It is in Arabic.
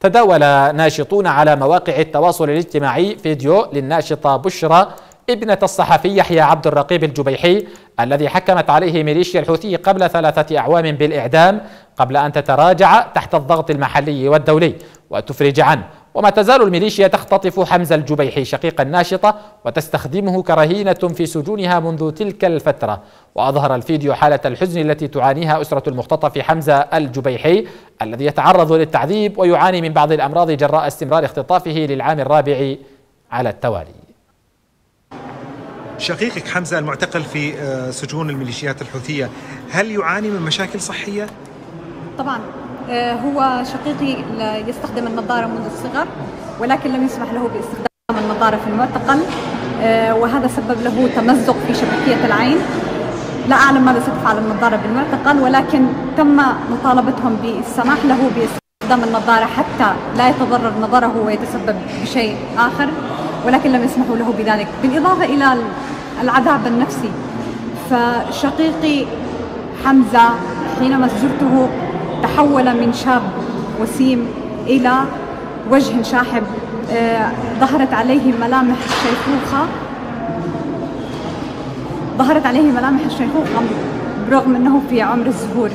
تداول ناشطون على مواقع التواصل الاجتماعي فيديو للناشطة بشرى ابنة الصحفي يحيى عبد الرقيب الجبيحي الذي حكمت عليه ميليشيا الحوثي قبل ثلاثة أعوام بالإعدام قبل أن تتراجع تحت الضغط المحلي والدولي وتفرج عنه. وما تزال الميليشيا تختطف حمزة الجبيحي شقيق الناشطة وتستخدمه كرهينة في سجونها منذ تلك الفترة. وأظهر الفيديو حالة الحزن التي تعانيها أسرة المختطف حمزة الجبيحي الذي يتعرض للتعذيب ويعاني من بعض الأمراض جراء استمرار اختطافه للعام الرابع على التوالي. شقيقك حمزة المعتقل في آه، سجون الميليشيات الحوثية هل يعاني من مشاكل صحية؟ طبعا. هو شقيقي يستخدم النظارة منذ الصغر ولكن لم يسمح له باستخدام النظارة في المعتقل آه، وهذا سبب له تمزق في شبكية العين. لا أعلم ماذا ستفعل النظارة بالمعتقل ولكن تم مطالبتهم بالسماح له باستخدام النظارة حتى لا يتضرر نظره ويتسبب بشيء آخر ولكن لم يسمحوا له بذلك. بالإضافة إلى العذاب النفسي فشقيقي حمزة حينما زرته تحول من شاب وسيم إلى وجه شاحب. آه، ظهرت عليه ملامح الشيخوخة. ظهرت عليه ملامح الشيخوخة برغم أنه في عمر الزهور.